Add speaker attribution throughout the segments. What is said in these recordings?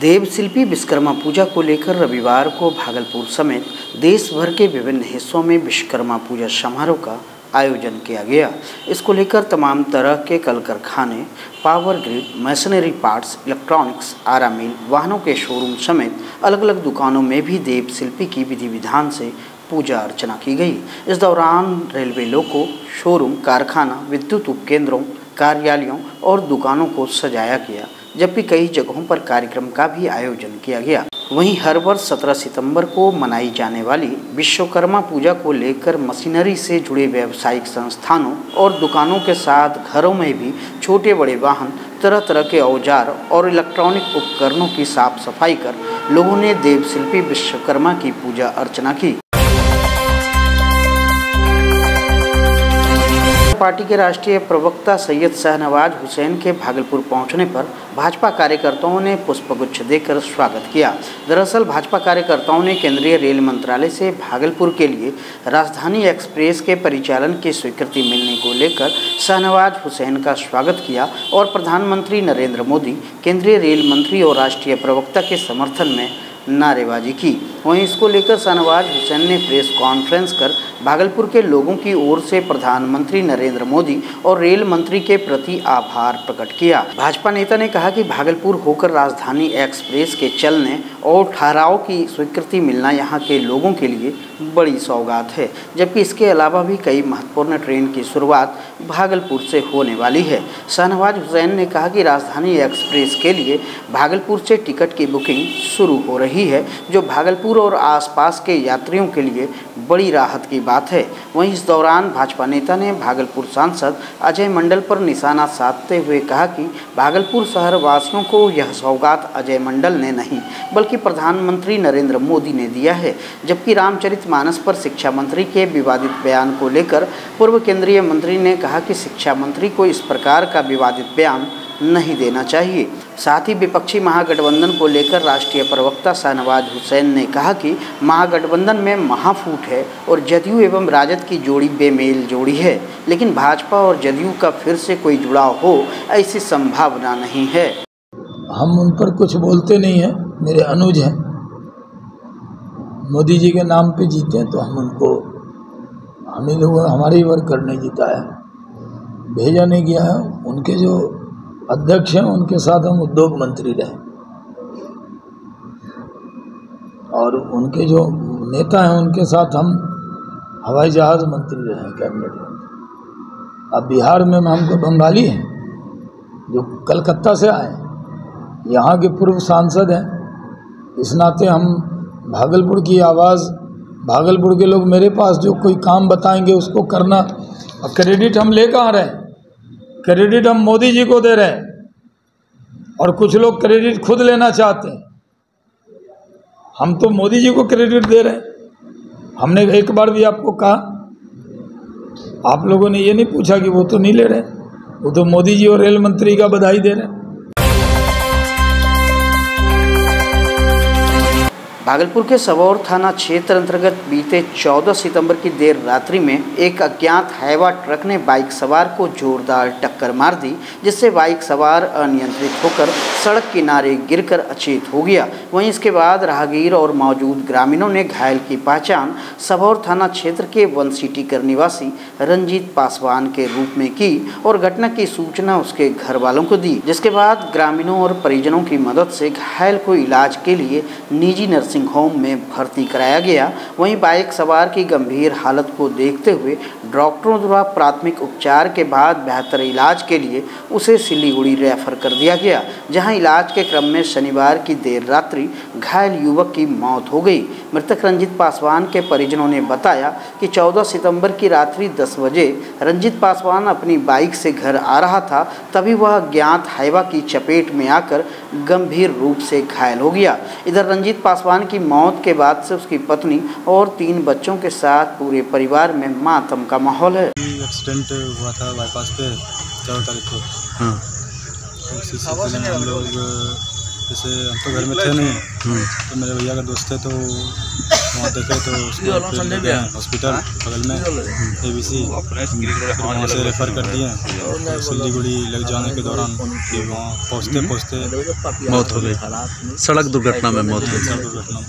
Speaker 1: देव शिल्पी विश्वकर्मा पूजा को लेकर रविवार को भागलपुर समेत देश भर के विभिन्न हिस्सों में विश्वकर्मा पूजा समारोह का आयोजन किया गया। इसको लेकर तमाम तरह के कल कारखाने power grid machinery parts, electronics आरा मिल वाहनों के शोरूम समेत अलग अलग दुकानों में भी देव शिल्पी की विधि विधान से पूजा अर्चना की गई। इस दौरान रेलवे लोको शोरूम, कारखाना, विद्युत उपकेंद्रों, कार्यालयों और दुकानों को सजाया गया। जबकि कई जगहों पर कार्यक्रम का भी आयोजन किया गया, वहीं हर वर्ष 17 सितंबर को मनाई जाने वाली विश्वकर्मा पूजा को लेकर मशीनरी से जुड़े व्यावसायिक संस्थानों और दुकानों के साथ घरों में भी छोटे बड़े वाहन तरह तरह के औज़ार और इलेक्ट्रॉनिक उपकरणों की साफ़ सफ़ाई कर लोगों ने देव शिल्पी विश्वकर्मा की पूजा अर्चना की। पार्टी के राष्ट्रीय प्रवक्ता सैयद शाहनवाज हुसैन के भागलपुर पहुँचने पर भाजपा कार्यकर्ताओं ने पुष्पगुच्छ देकर स्वागत किया। दरअसल, भाजपा कार्यकर्ताओं ने केंद्रीय रेल मंत्रालय से भागलपुर के लिए राजधानी एक्सप्रेस के परिचालन की स्वीकृति मिलने को लेकर शाहनवाज हुसैन का स्वागत किया और प्रधानमंत्री नरेंद्र मोदी, केंद्रीय रेल मंत्री और राष्ट्रीय प्रवक्ता के समर्थन में नारेबाजी की। वहीं इसको लेकर शाहनवाज हुसैन ने प्रेस कॉन्फ्रेंस कर भागलपुर के लोगों की ओर से प्रधानमंत्री नरेंद्र मोदी और रेल मंत्री के प्रति आभार प्रकट किया। भाजपा नेता ने कहा कि भागलपुर होकर राजधानी एक्सप्रेस के चलने और ठहराव की स्वीकृति मिलना यहाँ के लोगों के लिए बड़ी सौगात है, जबकि इसके अलावा भी कई महत्वपूर्ण ट्रेन की शुरुआत भागलपुर से होने वाली है। शाहनवाज हुसैन ने कहा कि राजधानी एक्सप्रेस के लिए भागलपुर से टिकट की बुकिंग शुरू हो रही है, जो भागलपुर और आसपास के यात्रियों के लिए बड़ी राहत की बात है। वहीं इस दौरान भाजपा नेता ने भागलपुर सांसद अजय मंडल पर निशाना साधते हुए कहा कि भागलपुर शहर वासियों को यह सौगात अजय मंडल ने नहीं, बल्कि प्रधानमंत्री नरेंद्र मोदी ने दिया है, जबकि रामचरित मानस पर शिक्षा मंत्री के विवादित बयान को लेकर पूर्व केंद्रीय मंत्री ने कहा कि शिक्षा मंत्री को इस प्रकार का विवादित बयान नहीं देना चाहिए। साथ ही विपक्षी महागठबंधन को लेकर राष्ट्रीय प्रवक्ता शाहनवाज हुसैन ने कहा कि महागठबंधन में महाफूट है और जदयू एवं राजद की जोड़ी बेमेल जोड़ी है, लेकिन भाजपा और जदयू का फिर से कोई जुड़ाव हो, ऐसी संभावना नहीं है।
Speaker 2: हम उन पर कुछ बोलते नहीं हैं, मेरे अनुज हैं। मोदी जी के नाम पे जीते हैं तो हम उनको, हम ही लोग हमारे ही वर्कर ने जीता है। भेजा नहीं गया है, उनके जो अध्यक्ष हैं, उनके साथ हम उद्योग मंत्री रहे। और उनके जो नेता हैं, उनके साथ हम हवाई जहाज़ मंत्री रहे कैबिनेट में अब बिहार में हम तो बंगाली हैं, जो कलकत्ता से आए, यहाँ के पूर्व सांसद हैं, इस नाते हम भागलपुर की आवाज़, भागलपुर के लोग मेरे पास जो कोई काम बताएँगे, उसको करना और क्रेडिट हम ले कहाँ रहे क्रेडिट हम मोदी जी को दे रहे हैं और कुछ लोग क्रेडिट खुद लेना चाहते हैं। हम तो मोदी जी को क्रेडिट दे रहे हैं। हमने एक बार भी आपको कहा, आप लोगों ने ये नहीं पूछा कि वो तो नहीं ले रहे, वो तो मोदी जी और रेल मंत्री का बधाई दे रहे हैं।
Speaker 1: भागलपुर के सबौर थाना क्षेत्र अंतर्गत बीते 14 सितंबर की देर रात्रि में एक अज्ञात हैवा ट्रक ने बाइक सवार को जोरदार टक्कर मार दी, जिससे बाइक सवार अनियंत्रित होकर सड़क किनारे गिरकर अचेत हो गया। वहीं इसके बाद राहगीर और मौजूद ग्रामीणों ने घायल की पहचान सबौर थाना क्षेत्र के वन सिटी कर निवासी रंजीत पासवान के रूप में की और घटना की सूचना उसके घर वालों को दी, जिसके बाद ग्रामीणों और परिजनों की मदद से घायल को इलाज के लिए निजी नर्सिंग नर्सिंग होम में भर्ती कराया गया। वहीं बाइक सवार की गंभीर हालत को देखते हुए डॉक्टरों द्वारा प्राथमिक उपचार के बाद बेहतर इलाज के लिए उसे सिलीगुड़ी रेफर कर दिया गया, जहाँ इलाज के क्रम में शनिवार की देर रात्रि घायल युवक की मौत हो गई। मृतक रंजित पासवान के परिजनों ने बताया कि 14 सितंबर की रात्रि 10 बजे रंजित पासवान अपनी बाइक से घर आ रहा था, तभी वह ज्ञात हाइवा की चपेट में आकर गंभीर रूप से घायल हो गया। इधर रंजीत पासवान की मौत के बाद से उसकी पत्नी और तीन बच्चों के साथ पूरे परिवार में मातम का माहौल है।
Speaker 3: एक्सीडेंट हुआ था बाईपास पे चौदह तारीख को हाँ। तो उसी से हम लोग जैसे हम तो घर में थे नहीं। तो मेरे भैया का दोस्त थे तो वहाँ देखे तो हॉस्पिटल बगल में। ए बी सी वहाँ से रेफ़र कर दिए। तो सिल्लीगुड़ी लग जाने के दौरान वहाँ पहुँचते पहुँचते
Speaker 4: मौत हो गई। सड़क दुर्घटना में मौत हो गई।
Speaker 3: सड़क दुर्घटना।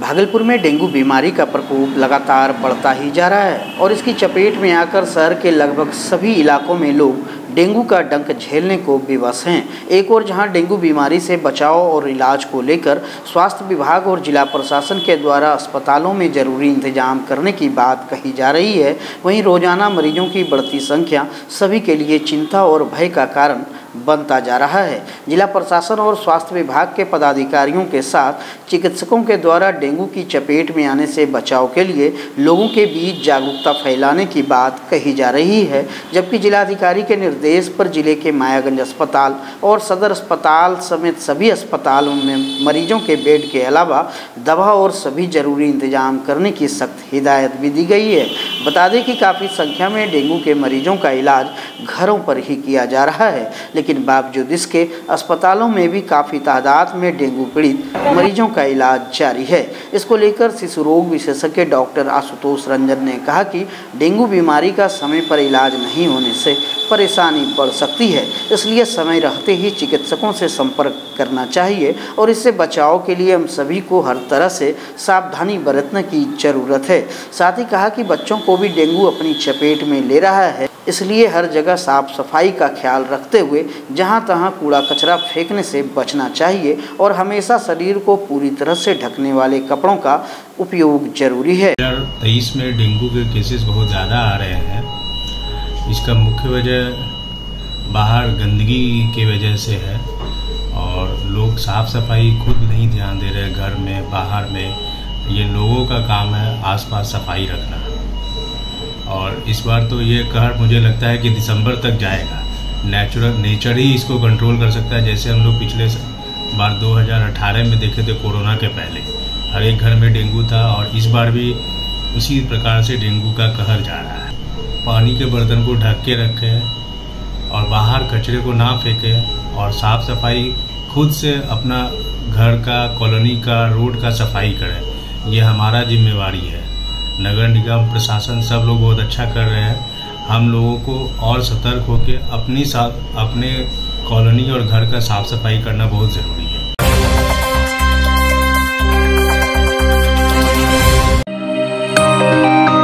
Speaker 1: भागलपुर में डेंगू बीमारी का प्रकोप लगातार बढ़ता ही जा रहा है और इसकी चपेट में आकर शहर के लगभग सभी इलाकों में लोग डेंगू का डंक झेलने को विवश हैं। एक और जहाँ डेंगू बीमारी से बचाव और इलाज को लेकर स्वास्थ्य विभाग और जिला प्रशासन के द्वारा अस्पतालों में ज़रूरी इंतज़ाम करने की बात कही जा रही है, वहीं रोज़ाना मरीजों की बढ़ती संख्या सभी के लिए चिंता और भय का कारण बनता जा रहा है। जिला प्रशासन और स्वास्थ्य विभाग के पदाधिकारियों के साथ चिकित्सकों के द्वारा डेंगू की चपेट में आने से बचाव के लिए लोगों के बीच जागरूकता फैलाने की बात कही जा रही है, जबकि जिलाधिकारी के निर्देश पर ज़िले के मायागंज अस्पताल और सदर अस्पताल समेत सभी अस्पतालों में मरीजों के बेड के अलावा दवा और सभी ज़रूरी इंतज़ाम करने की सख्त हिदायत भी दी गई है। बता दें कि काफ़ी संख्या में डेंगू के मरीजों का इलाज घरों पर ही किया जा रहा है। लेकिन बावजूद इसके, अस्पतालों में भी काफ़ी तादाद में डेंगू पीड़ित मरीजों का इलाज जारी है। इसको लेकर शिशु रोग विशेषज्ञ डॉक्टर आशुतोष रंजन ने कहा कि डेंगू बीमारी का समय पर इलाज नहीं होने से परेशानी बढ़ सकती है। इसलिए समय रहते ही चिकित्सकों से संपर्क करना चाहिए और इससे बचाव के लिए हम सभी को हर तरह से सावधानी बरतने की ज़रूरत है। साथ ही कहा कि बच्चों को भी डेंगू अपनी चपेट में ले रहा है। इसलिए हर जगह साफ़ सफ़ाई का ख्याल रखते हुए जहाँ तहाँ कूड़ा कचरा फेंकने से बचना चाहिए और हमेशा शरीर को पूरी तरह से ढकने वाले कपड़ों का उपयोग ज़रूरी है।
Speaker 5: तेईस में डेंगू के केसेस बहुत ज़्यादा आ रहे हैं। इसका मुख्य वजह बाहर गंदगी की वजह से है और लोग साफ़ सफ़ाई खुद नहीं ध्यान दे रहे, घर में, बाहर में। ये लोगों का काम है आसपास सफ़ाई रखना। और इस बार तो ये कहर मुझे लगता है कि दिसंबर तक जाएगा। नेचुरल नेचर ही इसको कंट्रोल कर सकता है, जैसे हम लोग पिछले बार 2018 में देखे थे कोरोना के पहले। हर एक घर में डेंगू था और इस बार भी उसी प्रकार से डेंगू का कहर जा रहा है। पानी के बर्तन को ढक के रखें और बाहर कचरे को ना फेंकें और साफ़ सफ़ाई, खुद से अपना घर का, कॉलोनी का, रोड का सफ़ाई करें। यह हमारा जिम्मेवारी है। नगर निगम, प्रशासन सब लोग बहुत अच्छा कर रहे हैं। हम लोगों को और सतर्क होकर अपनी साथ अपने कॉलोनी और घर का साफ़ सफ़ाई करना बहुत ज़रूरी है।
Speaker 6: तो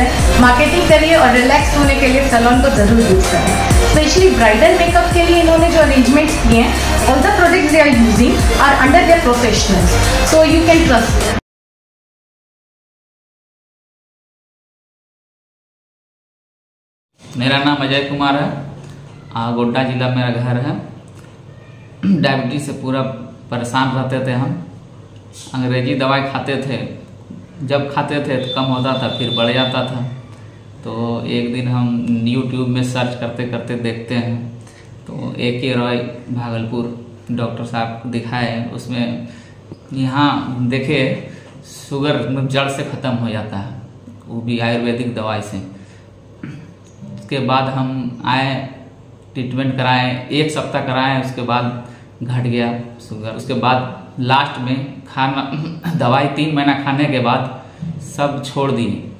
Speaker 6: ही। मार्केटिंग करिए और रिलैक्स होने के लिए सैलून को ज़रूर यूज़ करें स्पेशली ब्राइडल मेकअप के लिए इन्होंने जो अरेंजमेंट्स किए हैं all the products they are using are under their professionals so you can trust
Speaker 7: मेरा नाम अजय कुमार है। गोड्डा जिला मेरा घर है। डायबिटीज़ से पूरा परेशान रहते थे हम। अंग्रेज़ी दवाई खाते थे। जब खाते थे तो कम होता था, फिर बढ़ जाता था। तो एक दिन हम यूट्यूब में सर्च करते करते देखते हैं तो ए के रॉय भागलपुर डॉक्टर साहब दिखाए। उसमें, यहाँ देखे शुगर मतलब जड़ से ख़त्म हो जाता है, वो भी आयुर्वेदिक दवाई से। उसके बाद हम आए ट्रीटमेंट कराए, एक सप्ताह कराए, उसके बाद घट गया शुगर उसके बाद लास्ट में खाना, दवाई तीन महीना खाने के बाद सब छोड़ दिए।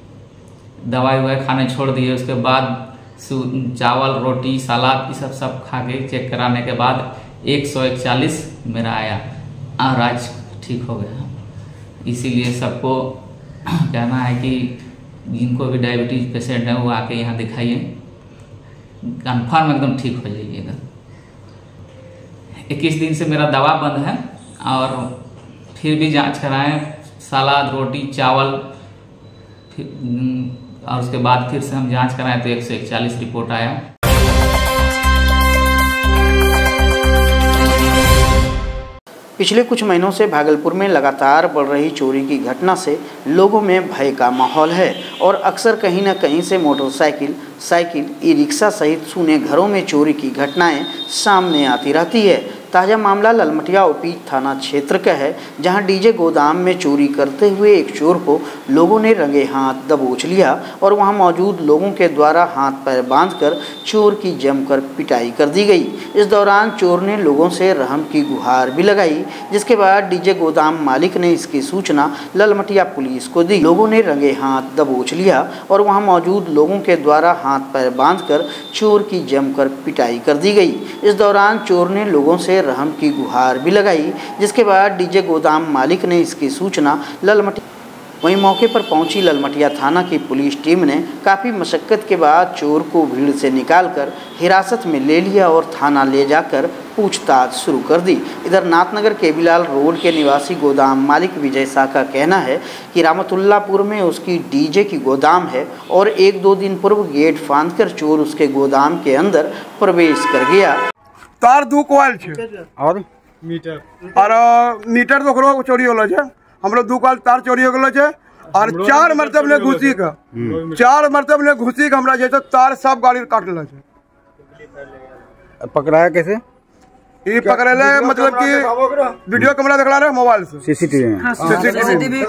Speaker 7: दवाई ववाई खाने छोड़ दिए। उसके बाद चावल, रोटी, सलाद, ये सब सब खा के चेक कराने के बाद एक सौ इकचालीस मेरा आया। और आज ठीक हो गया। इसीलिए सबको कहना है कि जिनको भी डायबिटीज़ पेशेंट है, वो आके यहाँ दिखाइए। कन्फर्म एकदम ठीक हो जाइएगा। इक्कीस दिन से मेरा दवा बंद है। और फिर भी जाँच कराएँ, सलाद, रोटी, चावल, फिर, और उसके बाद फिर से हम जाँच कराएँ तो एक सौ इकचालीस रिपोर्ट आया।
Speaker 1: पिछले कुछ महीनों से भागलपुर में लगातार बढ़ रही चोरी की घटना से लोगों में भय का माहौल है और अक्सर कहीं न कहीं से मोटरसाइकिल, साइकिल ई रिक्शा सहित सूने घरों में चोरी की घटनाएँ सामने आती रहती है। ताज़ा मामला ललमटिया ओपी थाना क्षेत्र का है, जहाँ डीजे गोदाम में चोरी करते हुए एक चोर को लोगों ने रंगे हाथ दबोच लिया और वहाँ मौजूद लोगों के द्वारा हाथ पैर बांधकर चोर की जमकर पिटाई कर दी गई। इस दौरान चोर ने लोगों से रहम की गुहार भी लगाई, जिसके बाद डीजे गोदाम मालिक ने इसकी सूचना ललमटिया पुलिस को दी। लोगों ने रंगे हाथ दबोच लिया और वहाँ मौजूद लोगों के द्वारा हाथ पैर बांधकर चोर की जमकर पिटाई कर दी गई। इस दौरान चोर ने लोगों से रहम की गुहार भी लगाई, जिसके बाद डीजे गोदाम मालिक ने इसकी सूचना ललमटिया वहीं मौके पर पहुँची ललमटिया थाना की पुलिस टीम ने काफ़ी मशक्कत के बाद चोर को भीड़ से निकालकर हिरासत में ले लिया और थाना ले जाकर पूछताछ शुरू कर दी। इधर नाथनगर केबीलाल रोड के निवासी गोदाम मालिक विजय शाह का कहना है कि रामतुल्लापुर में उसकी डीजे की गोदाम है और एक दो दिन पूर्व गेट फांद चोर उसके गोदाम के अंदर प्रवेश कर गया।
Speaker 8: तार दू क्वाइल छै।
Speaker 3: और? मीटर।
Speaker 8: और मीटर तो ओकरो चोरी होलो छै। हमरो दू क्वाइल तार चोरी हो गेलो छै। और चार मरतब ने घुसी के चार मरतब ने घुसी के हमरा जे छै तार सब गाड़ी काट लेलो छै।
Speaker 3: पकड़ाया कैसे?
Speaker 8: ई पकड़ेले मतलब कि वीडियो कैमरा देखला रहे मोबाइल से।
Speaker 3: CCTV
Speaker 8: CCTV.